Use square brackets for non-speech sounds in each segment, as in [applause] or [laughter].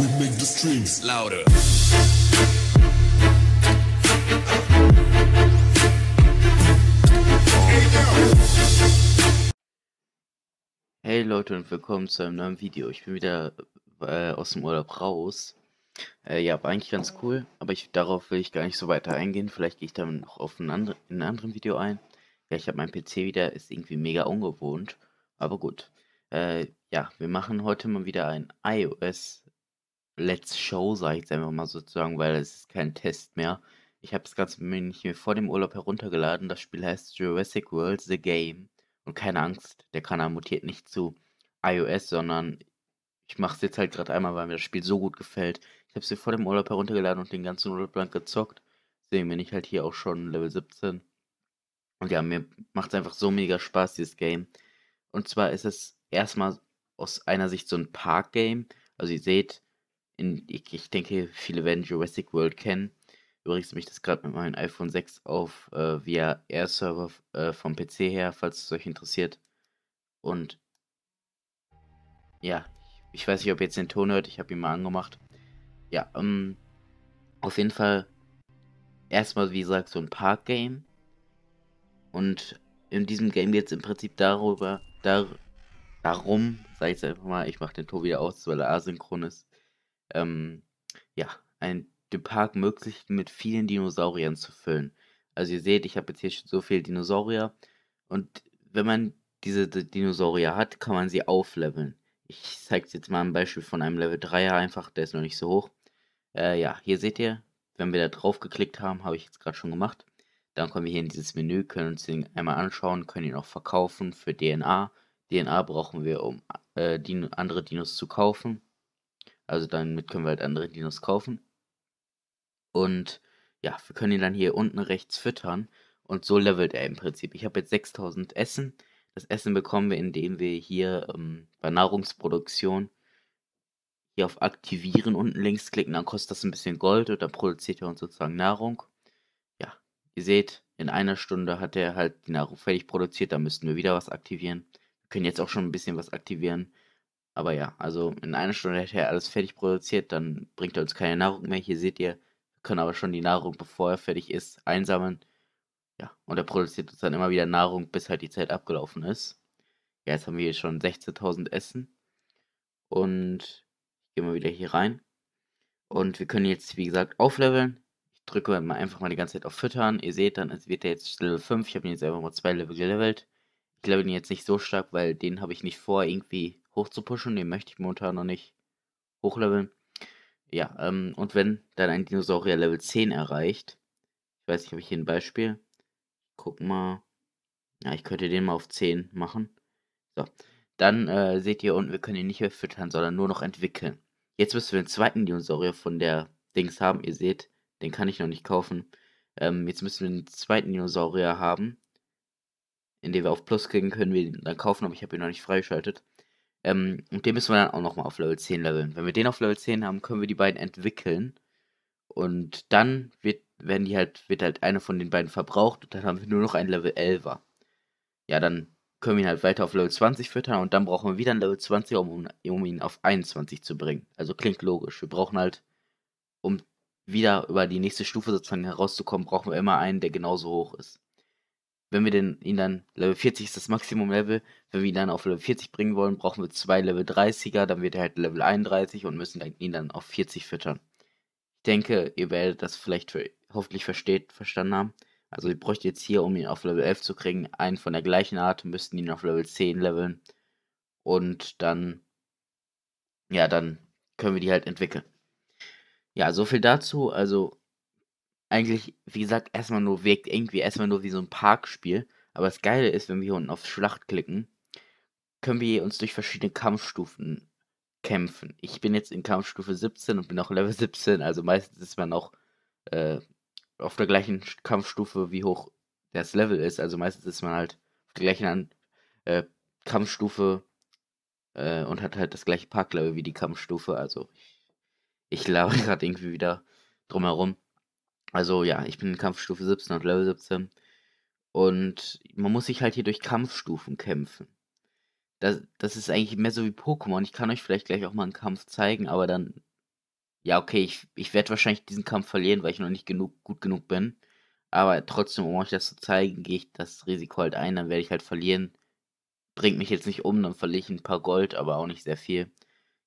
We make the streams louder. Hey Leute und willkommen zu einem neuen Video. Ich bin wieder äh, aus dem Urlaub raus. Äh, ja, war eigentlich ganz cool, aber ich, darauf will ich gar nicht so weiter eingehen. Vielleicht gehe ich dann noch auf ein, andre, in einem anderen Video ein. Ja, ich habe meinen PC wieder, ist irgendwie mega ungewohnt, aber gut. Äh, ja, wir machen heute mal wieder ein iOS Let's Show, sage ich jetzt einfach mal sozusagen, weil es ist kein Test mehr. Ich habe das Ganze vor dem Urlaub heruntergeladen. Das Spiel heißt Jurassic World The Game. Und keine Angst, der Kanal mutiert nicht zu iOS, sondern ich mache es jetzt halt gerade einmal, weil mir das Spiel so gut gefällt. Ich habe es vor dem Urlaub heruntergeladen und den ganzen Urlaub lang gezockt. Deswegen bin ich halt hier auch schon Level 17. Und ja, mir macht es einfach so mega Spaß, dieses Game. Und zwar ist es erstmal aus einer Sicht so ein Park-Game. Also ihr seht, in, ich, ich, denke, viele werden Jurassic World kennen. Übrigens habe ich das gerade mit meinem iPhone 6 auf äh, via Air-Server äh, vom PC her, falls es euch interessiert. Und ja, ich, weiß nicht, ob ihr jetzt den Ton hört, ich habe ihn mal angemacht. Ja, ähm, auf jeden Fall erstmal, wie gesagt, so ein Park-Game. Und in diesem Game geht es im Prinzip darüber, dar, darum, sag ich jetzt einfach mal, ich mache den Ton wieder aus, weil er asynchron ist, ähm, ja, ein, den Park möglichst mit vielen Dinosauriern zu füllen. Also ihr seht, ich habe jetzt hier schon so viele Dinosaurier und wenn man diese Dinosaurier hat, kann man sie aufleveln. Ich zeige jetzt mal ein Beispiel von einem Level 3er einfach, der ist noch nicht so hoch. Äh, ja, hier seht ihr, wenn wir da drauf geklickt haben, habe ich jetzt gerade schon gemacht. Dann kommen wir hier in dieses Menü, können uns den einmal anschauen, können ihn auch verkaufen für DNA. DNA brauchen wir, um äh, Dino, andere Dinos zu kaufen. Also damit können wir halt andere Dinos kaufen. Und ja, wir können ihn dann hier unten rechts füttern. Und so levelt er im Prinzip. Ich habe jetzt 6000 Essen. Das Essen bekommen wir, indem wir hier ähm, bei Nahrungsproduktion hier auf Aktivieren unten links klicken. Dann kostet das ein bisschen Gold und dann produziert er uns sozusagen Nahrung. Ja, ihr seht, in einer Stunde hat er halt die Nahrung fertig produziert. Da müssten wir wieder was aktivieren. Wir können jetzt auch schon ein bisschen was aktivieren. Aber ja, also in einer Stunde hätte er alles fertig produziert, dann bringt er uns keine Nahrung mehr. Hier seht ihr, wir können aber schon die Nahrung, bevor er fertig ist, einsammeln. Ja, und er produziert uns dann immer wieder Nahrung, bis halt die Zeit abgelaufen ist. Ja, jetzt haben wir hier schon 16.000 Essen. Und ich gehe mal wieder hier rein. Und wir können jetzt, wie gesagt, aufleveln. Ich drücke mal einfach mal die ganze Zeit auf Füttern. Ihr seht dann, es wird er jetzt Level 5. Ich habe ihn jetzt einfach mal zwei Level gelevelt. Ich level ihn jetzt nicht so stark, weil den habe ich nicht vor, irgendwie hoch zu pushen. Den möchte ich momentan noch nicht hochleveln. Ja, ähm, und wenn dann ein Dinosaurier Level 10 erreicht, ich weiß nicht, habe ich hier ein Beispiel. Guck mal. Ja, ich könnte den mal auf 10 machen. So. Dann äh, seht ihr unten, wir können ihn nicht mehr füttern, sondern nur noch entwickeln. Jetzt müssen wir den zweiten Dinosaurier von der Dings haben. Ihr seht, den kann ich noch nicht kaufen. Ähm, jetzt müssen wir den zweiten Dinosaurier haben. Indem wir auf Plus klicken, können wir ihn dann kaufen, aber ich habe ihn noch nicht freigeschaltet. Ähm, und den müssen wir dann auch nochmal auf Level 10 leveln. Wenn wir den auf Level 10 haben, können wir die beiden entwickeln. Und dann wird, werden die halt, wird halt eine von den beiden verbraucht und dann haben wir nur noch ein Level 11er. Ja, dann können wir ihn halt weiter auf Level 20 füttern und dann brauchen wir wieder ein Level 20, um, um ihn auf 21 zu bringen. Also klingt logisch. Wir brauchen halt, um wieder über die nächste Stufe sozusagen herauszukommen, brauchen wir immer einen, der genauso hoch ist wenn wir den, ihn dann, Level 40 ist das Maximum-Level, wenn wir ihn dann auf Level 40 bringen wollen, brauchen wir zwei Level 30er, dann wird er halt Level 31 und müssen ihn dann auf 40 füttern. Ich denke, ihr werdet das vielleicht für, hoffentlich versteht, verstanden haben. Also ihr bräucht jetzt hier, um ihn auf Level 11 zu kriegen, einen von der gleichen Art, müssten ihn auf Level 10 leveln. Und dann, ja, dann können wir die halt entwickeln. Ja, so viel dazu. Also eigentlich, wie gesagt, erstmal nur wirkt irgendwie erstmal nur wie so ein Parkspiel. Aber das Geile ist, wenn wir hier unten auf Schlacht klicken, können wir uns durch verschiedene Kampfstufen kämpfen. Ich bin jetzt in Kampfstufe 17 und bin auch Level 17, also meistens ist man auch äh, auf der gleichen Kampfstufe, wie hoch das Level ist. Also meistens ist man halt auf der gleichen äh, Kampfstufe äh, und hat halt das gleiche Parklevel wie die Kampfstufe. Also ich, ich laber [laughs] gerade irgendwie wieder drumherum. Also ja, ich bin in Kampfstufe 17 und Level 17. Und man muss sich halt hier durch Kampfstufen kämpfen. Das, das ist eigentlich mehr so wie Pokémon. Ich kann euch vielleicht gleich auch mal einen Kampf zeigen, aber dann ja, okay, ich, ich werde wahrscheinlich diesen Kampf verlieren, weil ich noch nicht genug, gut genug bin. Aber trotzdem, um euch das zu zeigen, gehe ich das Risiko halt ein, dann werde ich halt verlieren. Bringt mich jetzt nicht um, dann verliere ich ein paar Gold, aber auch nicht sehr viel.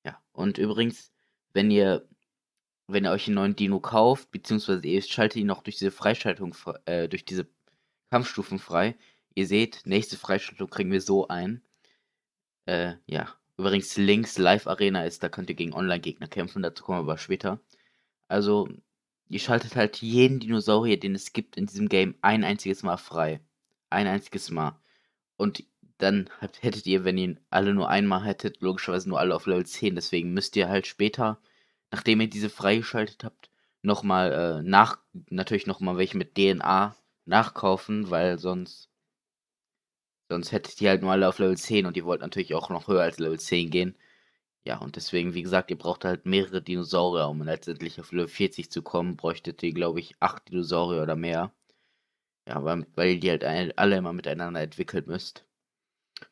Ja, und übrigens, wenn ihr, wenn ihr euch einen neuen Dino kauft, beziehungsweise ihr schaltet ihn noch durch diese Freischaltung, äh, durch diese Kampfstufen frei. Ihr seht, nächste Freischaltung kriegen wir so ein. Äh, ja. Übrigens links Live Arena ist, da könnt ihr gegen Online-Gegner kämpfen, dazu kommen wir aber später. Also, ihr schaltet halt jeden Dinosaurier, den es gibt in diesem Game, ein einziges Mal frei. Ein einziges Mal. Und dann hättet ihr, wenn ihr alle nur einmal hättet, logischerweise nur alle auf Level 10. Deswegen müsst ihr halt später, nachdem ihr diese freigeschaltet habt, nochmal äh, nach, natürlich nochmal welche mit DNA nachkaufen, weil sonst, sonst hättet ihr halt nur alle auf Level 10 und ihr wollt natürlich auch noch höher als Level 10 gehen. Ja, und deswegen, wie gesagt, ihr braucht halt mehrere Dinosaurier, um letztendlich auf Level 40 zu kommen, bräuchtet ihr, glaube ich, 8 Dinosaurier oder mehr. Ja, weil, weil ihr die halt alle immer miteinander entwickeln müsst.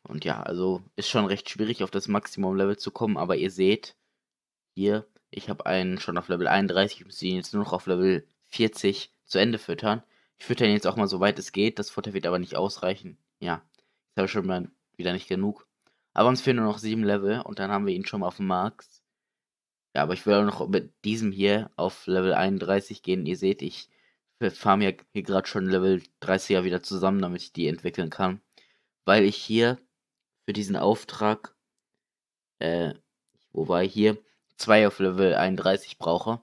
Und ja, also ist schon recht schwierig auf das Maximum-Level zu kommen, aber ihr seht hier, ich habe einen schon auf Level 31, ich muss ihn jetzt nur noch auf Level 40 zu Ende füttern. Ich fütter ihn jetzt auch mal so weit es geht, das Futter wird aber nicht ausreichen. Ja, jetzt habe ich schon mal wieder nicht genug. Aber uns fehlen nur noch sieben Level und dann haben wir ihn schon mal auf dem Max. Ja, aber ich will auch noch mit diesem hier auf Level 31 gehen. Ihr seht, ich farm ja hier gerade schon Level 30er wieder zusammen, damit ich die entwickeln kann weil ich hier für diesen Auftrag, äh, wobei hier zwei auf Level 31 brauche.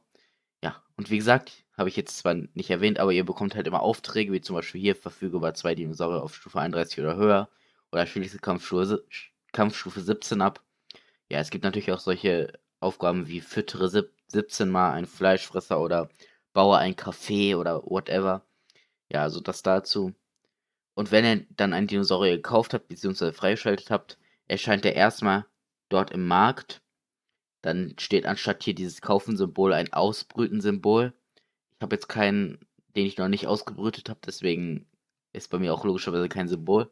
Ja, und wie gesagt, habe ich jetzt zwar nicht erwähnt, aber ihr bekommt halt immer Aufträge, wie zum Beispiel hier verfüge über zwei Dinosaurier auf Stufe 31 oder höher oder schließe Kampfstufe, Kampfstufe 17 ab. Ja, es gibt natürlich auch solche Aufgaben wie füttere 17 mal einen Fleischfresser oder baue ein Café oder whatever. Ja, also das dazu. Und wenn ihr dann einen Dinosaurier gekauft habt, beziehungsweise freigeschaltet habt, erscheint er erstmal dort im Markt. Dann steht anstatt hier dieses Kaufen-Symbol ein Ausbrüten-Symbol. Ich habe jetzt keinen, den ich noch nicht ausgebrütet habe, deswegen ist bei mir auch logischerweise kein Symbol.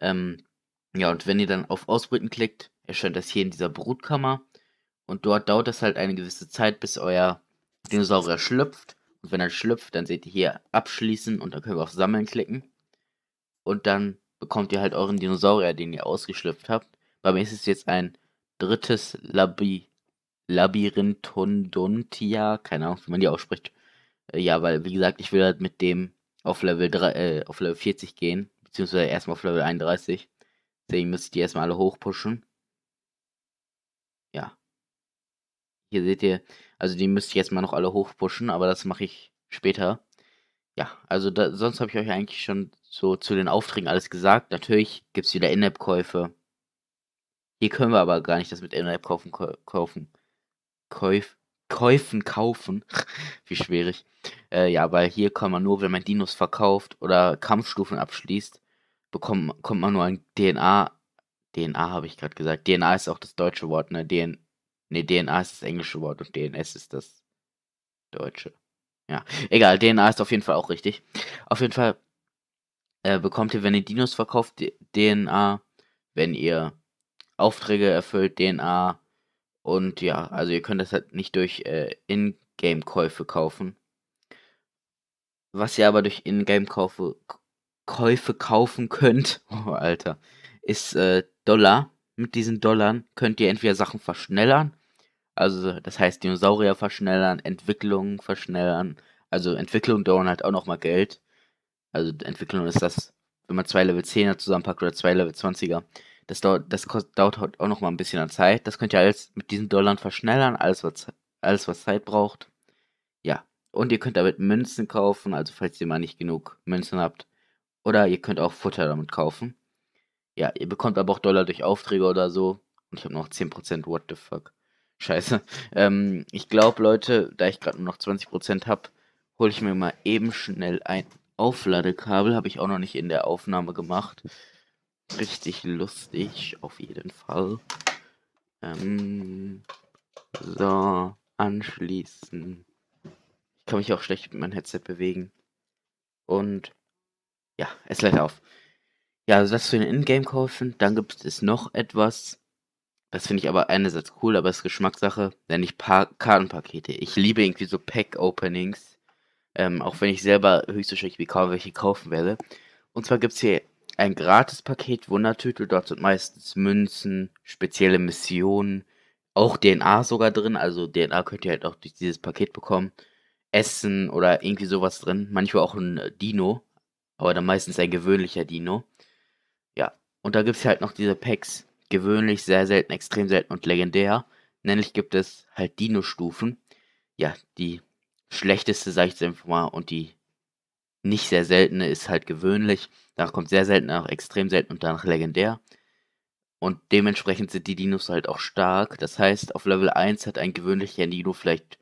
Ähm, ja, und wenn ihr dann auf Ausbrüten klickt, erscheint das hier in dieser Brutkammer. Und dort dauert es halt eine gewisse Zeit, bis euer Dinosaurier schlüpft. Und wenn er schlüpft, dann seht ihr hier abschließen und dann können wir auf Sammeln klicken und dann bekommt ihr halt euren Dinosaurier, den ihr ausgeschlüpft habt. Bei mir ist es jetzt ein drittes Labi Labyrinthondontia, keine Ahnung, wie man die ausspricht. Äh, ja, weil, wie gesagt, ich will halt mit dem auf Level 3, äh, auf Level 40 gehen, beziehungsweise erstmal auf Level 31. Deswegen müsste ich die erstmal alle hochpushen. Ja. Hier seht ihr, also die müsste ich erstmal noch alle hochpushen, aber das mache ich später. Ja, also da, sonst habe ich euch eigentlich schon so zu den Aufträgen alles gesagt. Natürlich gibt es wieder In-App-Käufe. Hier können wir aber gar nicht das mit In-App kaufen, kaufen. Käuf, Käufen kaufen. Wie schwierig. Äh, ja, weil hier kann man nur, wenn man Dinos verkauft oder Kampfstufen abschließt, bekommt, kommt man nur ein DNA. DNA habe ich gerade gesagt. DNA ist auch das deutsche Wort, ne? DN, ne, DNA ist das englische Wort und DNS ist das deutsche. Ja, egal, DNA ist auf jeden Fall auch richtig. Auf jeden Fall äh, bekommt ihr, wenn ihr Dinos verkauft, DNA, wenn ihr Aufträge erfüllt, DNA. Und ja, also ihr könnt das halt nicht durch äh, Ingame-Käufe kaufen. Was ihr aber durch Ingame-Käufe Käufe kaufen könnt, [laughs] oh Alter, ist äh, Dollar. Mit diesen Dollar könnt ihr entweder Sachen verschnellern also, das heißt, Dinosaurier verschnellern, Entwicklung verschnellern. Also, Entwicklung dauern halt auch nochmal Geld. Also, Entwicklung ist das, wenn man zwei Level 10er zusammenpackt oder zwei Level 20er. Das dauert, das kostet, dauert auch nochmal ein bisschen an Zeit. Das könnt ihr alles mit diesen Dollar verschnellern, alles was, alles was Zeit braucht. Ja. Und ihr könnt damit Münzen kaufen, also falls ihr mal nicht genug Münzen habt. Oder ihr könnt auch Futter damit kaufen. Ja, ihr bekommt aber auch Dollar durch Aufträge oder so. Und ich habe noch 10%, what the fuck. Scheiße. [laughs] Ähm, ich glaube, Leute, da ich gerade nur noch 20% habe, hole ich mir mal eben schnell ein Aufladekabel. Habe ich auch noch nicht in der Aufnahme gemacht. Richtig lustig, auf jeden Fall. Ähm, so, anschließen. Ich kann mich auch schlecht mit meinem Headset bewegen. Und ja, es lädt auf. Ja, also das zu den Ingame kaufen. Dann gibt es noch etwas Das finde ich aber einerseits cool, aber es ist Geschmackssache, nenne ich pa Kartenpakete. Ich liebe irgendwie so Pack-Openings, ähm, auch wenn ich selber höchstwahrscheinlich wie kaum welche kaufen werde. Und zwar gibt es hier ein Gratis-Paket Wundertüte, dort sind meistens Münzen, spezielle Missionen, auch DNA sogar drin, also DNA könnt ihr halt auch durch dieses Paket bekommen. Essen oder irgendwie sowas drin, manchmal auch ein Dino, aber dann meistens ein gewöhnlicher Dino. Ja, und da gibt es halt noch diese Packs gewöhnlich, sehr selten, extrem selten und legendär. Nämlich gibt es halt Dino-Stufen. Ja, die schlechteste, sag ich jetzt einfach mal, und die nicht sehr seltene ist halt gewöhnlich. Danach kommt sehr selten, danach extrem selten und danach legendär. Und dementsprechend sind die Dinos halt auch stark. Das heißt, auf Level 1 hat ein gewöhnlicher Dino vielleicht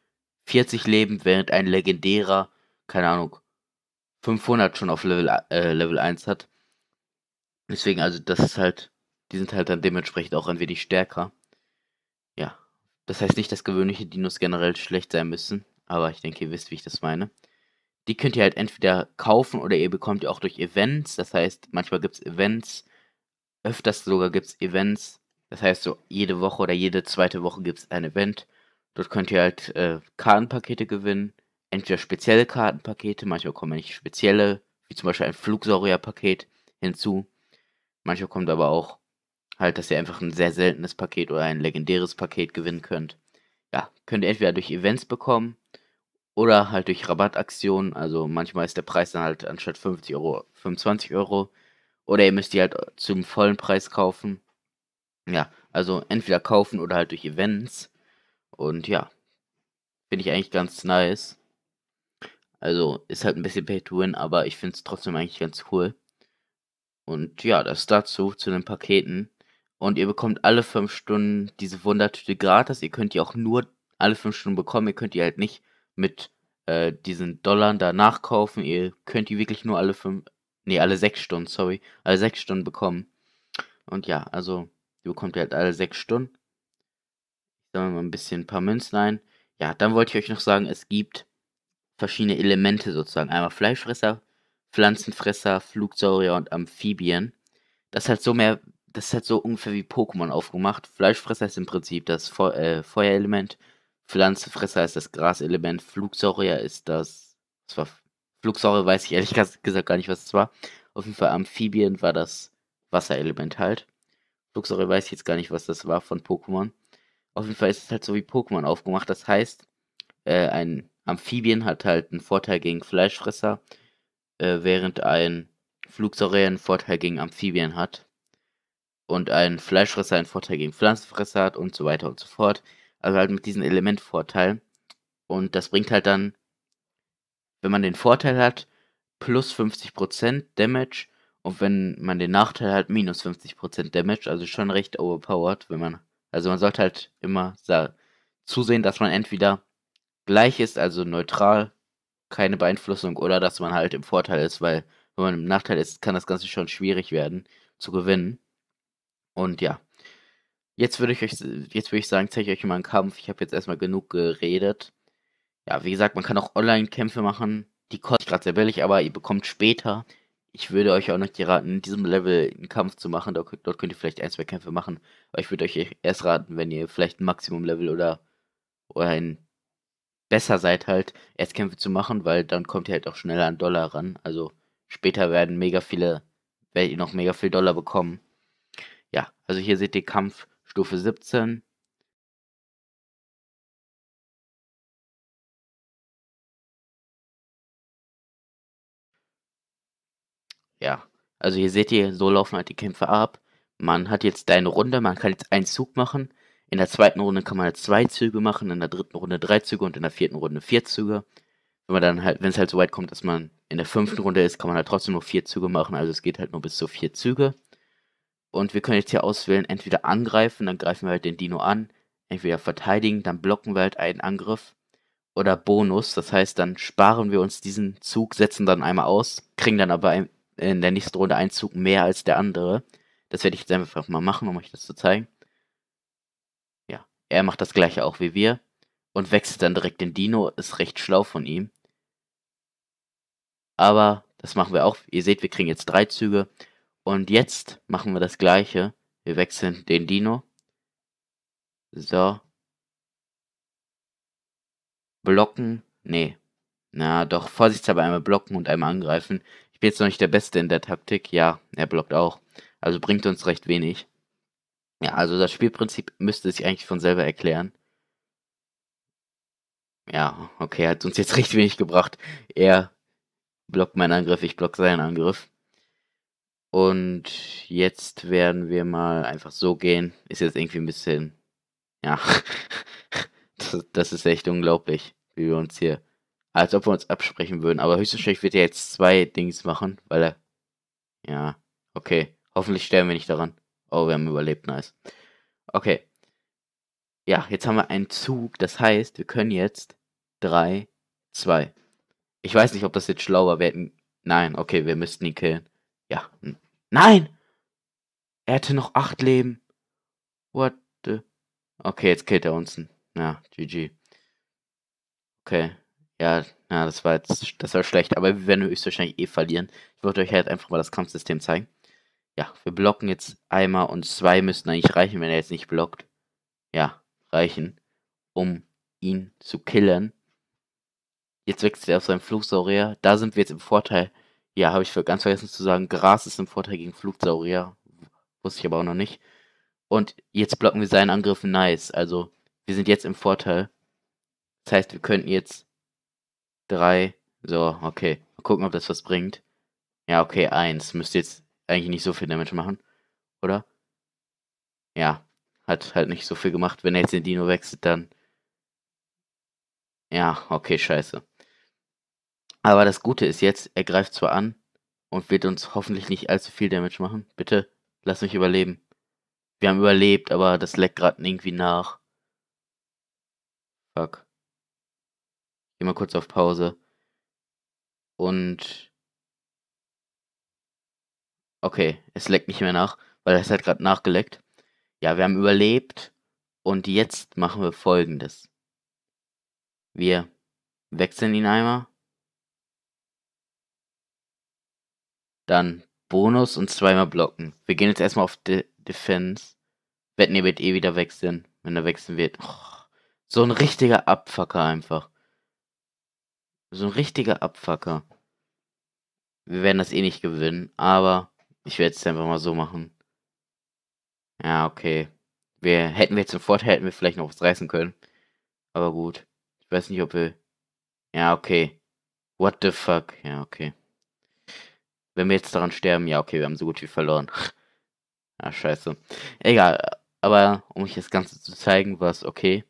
40 Leben, während ein legendärer, keine Ahnung, 500 schon auf Level, äh, Level 1 hat. Deswegen, also das ist halt die sind halt dann dementsprechend auch ein wenig stärker. Ja. Das heißt nicht, dass gewöhnliche Dinos generell schlecht sein müssen, aber ich denke, ihr wisst, wie ich das meine. Die könnt ihr halt entweder kaufen oder ihr bekommt ihr auch durch Events. Das heißt, manchmal gibt es Events, öfters sogar gibt es Events. Das heißt, so jede Woche oder jede zweite Woche gibt es ein Event. Dort könnt ihr halt äh, Kartenpakete gewinnen. Entweder spezielle Kartenpakete, manchmal kommen nicht spezielle, wie zum Beispiel ein Flugsaurierpaket hinzu. Manchmal kommt aber auch halt, dass ihr einfach ein sehr seltenes Paket oder ein legendäres Paket gewinnen könnt. Ja, könnt ihr entweder durch Events bekommen oder halt durch Rabattaktionen. Also manchmal ist der Preis dann halt anstatt 50 Euro 25 Euro. Oder ihr müsst die halt zum vollen Preis kaufen. Ja, also entweder kaufen oder halt durch Events. Und ja, finde ich eigentlich ganz nice. Also ist halt ein bisschen Pay to Win, aber ich finde es trotzdem eigentlich ganz cool. Und ja, das dazu, zu den Paketen. Und ihr bekommt alle 5 Stunden diese Wundertüte gratis. Ihr könnt die auch nur alle 5 Stunden bekommen. Ihr könnt die halt nicht mit äh, diesen Dollar da nachkaufen. Ihr könnt die wirklich nur alle 5, nee, alle 6 Stunden, sorry, alle 6 Stunden bekommen. Und ja, also, ihr bekommt halt alle 6 Stunden. Ich sammle mal ein bisschen ein paar Münzen ein. Ja, dann wollte ich euch noch sagen, es gibt verschiedene Elemente sozusagen. Einmal Fleischfresser, Pflanzenfresser, Flugsaurier und Amphibien. Das ist halt so mehr das ist halt so ungefähr wie Pokémon aufgemacht. Fleischfresser ist im Prinzip das Fe äh, Feuerelement, Pflanzenfresser ist das Graselement, Flugsaurier ist das. das war, Flugsaurier weiß ich ehrlich [laughs] gesagt gar nicht, was es war. Auf jeden Fall Amphibien war das Wasserelement halt. Flugsaurier weiß ich jetzt gar nicht, was das war von Pokémon. Auf jeden Fall ist es halt so wie Pokémon aufgemacht. Das heißt, äh, ein Amphibien hat halt einen Vorteil gegen Fleischfresser, äh, während ein Flugsaurier einen Vorteil gegen Amphibien hat und ein Fleischfresser einen Vorteil gegen Pflanzenfresser hat und so weiter und so fort. Also halt mit diesem Elementvorteil. Und das bringt halt dann, wenn man den Vorteil hat, plus 50% Damage und wenn man den Nachteil hat, minus 50% Damage. Also schon recht overpowered, wenn man. Also man sollte halt immer zusehen, dass man entweder gleich ist, also neutral, keine Beeinflussung, oder dass man halt im Vorteil ist, weil wenn man im Nachteil ist, kann das Ganze schon schwierig werden zu gewinnen. Und ja. Jetzt würde ich euch, jetzt würde ich sagen, zeige ich euch mal einen Kampf. Ich habe jetzt erstmal genug geredet. Ja, wie gesagt, man kann auch Online-Kämpfe machen. Die kosten gerade sehr billig, aber ihr bekommt später. Ich würde euch auch nicht raten, in diesem Level einen Kampf zu machen. Dort, dort könnt ihr vielleicht ein, zwei Kämpfe machen. Aber ich würde euch erst raten, wenn ihr vielleicht ein Maximum-Level oder, oder ein besser seid halt, erst Kämpfe zu machen, weil dann kommt ihr halt auch schneller an Dollar ran. Also später werden mega viele, werdet ihr noch mega viel Dollar bekommen. Ja, also hier seht ihr Kampf Stufe 17. Ja, also hier seht ihr, so laufen halt die Kämpfe ab. Man hat jetzt eine Runde, man kann jetzt einen Zug machen. In der zweiten Runde kann man zwei Züge machen, in der dritten Runde drei Züge und in der vierten Runde vier Züge. Wenn man dann halt, wenn es halt so weit kommt, dass man in der fünften Runde ist, kann man halt trotzdem nur vier Züge machen. Also es geht halt nur bis zu vier Züge. Und wir können jetzt hier auswählen, entweder angreifen, dann greifen wir halt den Dino an, entweder verteidigen, dann blocken wir halt einen Angriff. Oder Bonus, das heißt, dann sparen wir uns diesen Zug, setzen dann einmal aus, kriegen dann aber in der nächsten Runde einen Zug mehr als der andere. Das werde ich jetzt einfach mal machen, um euch das zu zeigen. Ja, er macht das gleiche auch wie wir und wechselt dann direkt den Dino, ist recht schlau von ihm. Aber das machen wir auch. Ihr seht, wir kriegen jetzt drei Züge und jetzt machen wir das gleiche. Wir wechseln den Dino. So. Blocken. Nee. Na, doch, vorsichtshalber einmal blocken und einmal angreifen. Ich bin jetzt noch nicht der Beste in der Taktik. Ja, er blockt auch. Also bringt uns recht wenig. Ja, also das Spielprinzip müsste sich eigentlich von selber erklären. Ja, okay, hat uns jetzt [laughs] recht wenig gebracht. Er blockt meinen Angriff, ich block seinen Angriff. Und jetzt werden wir mal einfach so gehen. Ist jetzt irgendwie ein bisschen. Ja. [laughs] das, das ist echt unglaublich, wie wir uns hier. Als ob wir uns absprechen würden. Aber höchstwahrscheinlich wird er jetzt zwei Dings machen, weil er. Ja, okay. Hoffentlich sterben wir nicht daran. Oh, wir haben überlebt, nice. Okay. Ja, jetzt haben wir einen Zug. Das heißt, wir können jetzt 3, 2. Ich weiß nicht, ob das jetzt schlau war. Wir hätten. Nein, okay, wir müssten ihn killen. Ja. Nein! Er hätte noch 8 Leben. What the. Okay, jetzt killt er uns. Ja, GG. Okay. Ja, ja, das war jetzt. Das war schlecht, aber wir werden höchstwahrscheinlich eh verlieren. Ich wollte euch halt einfach mal das Kampfsystem zeigen. Ja, wir blocken jetzt einmal und zwei müssten eigentlich reichen, wenn er jetzt nicht blockt. Ja, reichen, um ihn zu killen. Jetzt wechselt er auf seinen Flugsaurier. Da sind wir jetzt im Vorteil. Ja, habe ich ganz vergessen zu sagen. Gras ist im Vorteil gegen Flugsaurier. Wusste ich aber auch noch nicht. Und jetzt blocken wir seinen Angriff nice. Also, wir sind jetzt im Vorteil. Das heißt, wir könnten jetzt drei. So, okay. Mal gucken, ob das was bringt. Ja, okay, eins. Müsste jetzt eigentlich nicht so viel Damage machen. Oder? Ja. Hat halt nicht so viel gemacht. Wenn er jetzt den Dino wechselt, dann. Ja, okay, scheiße. Aber das Gute ist jetzt, er greift zwar an und wird uns hoffentlich nicht allzu viel Damage machen. Bitte, lass mich überleben. Wir haben überlebt, aber das leckt gerade irgendwie nach. Fuck. Geh mal kurz auf Pause. Und. Okay, es leckt nicht mehr nach, weil es hat gerade nachgeleckt. Ja, wir haben überlebt. Und jetzt machen wir folgendes. Wir wechseln ihn einmal. Dann Bonus und zweimal blocken. Wir gehen jetzt erstmal auf De Defense. Wetten, ihr wird eh wieder wechseln, wenn er wechseln wird. Oh, so ein richtiger Abfucker einfach. So ein richtiger Abfucker. Wir werden das eh nicht gewinnen, aber ich werde es einfach mal so machen. Ja, okay. Wir hätten wir jetzt einen Vorteil, hätten wir vielleicht noch was reißen können. Aber gut. Ich weiß nicht, ob wir. Ja, okay. What the fuck? Ja, okay. Wenn wir jetzt daran sterben, ja, okay, wir haben so gut wie verloren. ah, scheiße. Egal, aber um euch das Ganze zu zeigen, war es okay.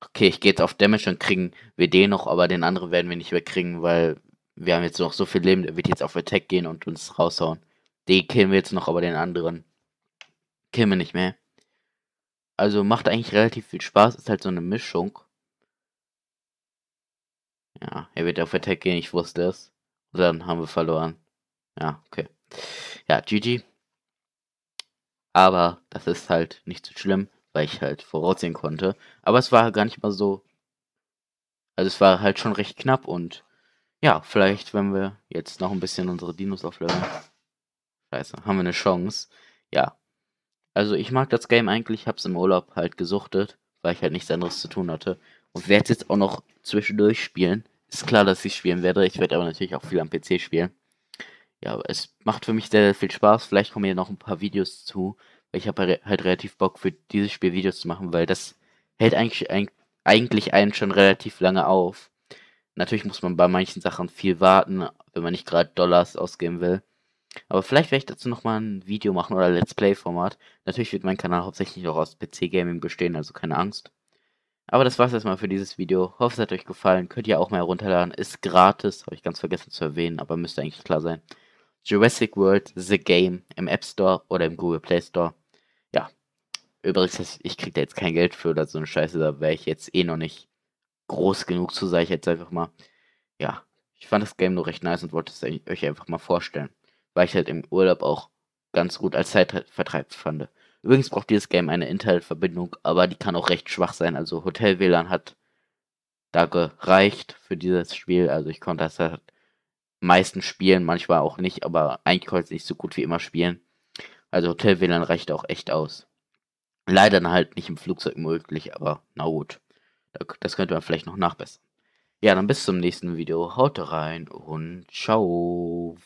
Okay, ich gehe jetzt auf Damage und kriegen wir den noch, aber den anderen werden wir nicht wegkriegen, weil wir haben jetzt noch so viel Leben, der wird jetzt auf Attack gehen und uns raushauen. Den killen wir jetzt noch, aber den anderen killen wir nicht mehr. Also macht eigentlich relativ viel Spaß, ist halt so eine Mischung. Ja, er wird auf Attack gehen, ich wusste es. Und dann haben wir verloren. Ja, okay. Ja, GG. Aber das ist halt nicht so schlimm, weil ich halt voraussehen konnte. Aber es war gar nicht mal so. Also es war halt schon recht knapp und ja, vielleicht, wenn wir jetzt noch ein bisschen unsere Dinos aufleveln. Scheiße, haben wir eine Chance. Ja. Also ich mag das Game eigentlich, hab's im Urlaub halt gesuchtet, weil ich halt nichts anderes zu tun hatte. Und werde jetzt auch noch zwischendurch spielen. Ist klar, dass ich spielen werde. Ich werde aber natürlich auch viel am PC spielen. Ja, es macht für mich sehr, sehr viel Spaß. Vielleicht kommen hier noch ein paar Videos zu. Weil ich habe halt relativ Bock für dieses Spiel Videos zu machen, weil das hält eigentlich, eigentlich einen schon relativ lange auf. Natürlich muss man bei manchen Sachen viel warten, wenn man nicht gerade Dollars ausgeben will. Aber vielleicht werde ich dazu nochmal ein Video machen oder Let's Play-Format. Natürlich wird mein Kanal hauptsächlich auch aus PC-Gaming bestehen, also keine Angst. Aber das war's erstmal für dieses Video. Hoffe, es hat euch gefallen. Könnt ihr auch mal herunterladen. Ist gratis. Habe ich ganz vergessen zu erwähnen, aber müsste eigentlich klar sein. Jurassic World The Game im App Store oder im Google Play Store. Ja. Übrigens, ich kriege da jetzt kein Geld für oder so eine Scheiße. Da wäre ich jetzt eh noch nicht groß genug zu, sage ich jetzt einfach mal. Ja. Ich fand das Game nur recht nice und wollte es euch einfach mal vorstellen. Weil ich halt im Urlaub auch ganz gut als Zeitvertreib fand. Übrigens braucht dieses Game eine Internetverbindung, aber die kann auch recht schwach sein. Also Hotel WLAN hat da gereicht für dieses Spiel. Also ich konnte das halt meistens spielen, manchmal auch nicht, aber eigentlich konnte ich nicht so gut wie immer spielen. Also Hotel-WLAN reicht auch echt aus. Leider halt nicht im Flugzeug möglich, aber na gut. Das könnte man vielleicht noch nachbessern. Ja, dann bis zum nächsten Video. Haut rein und ciao.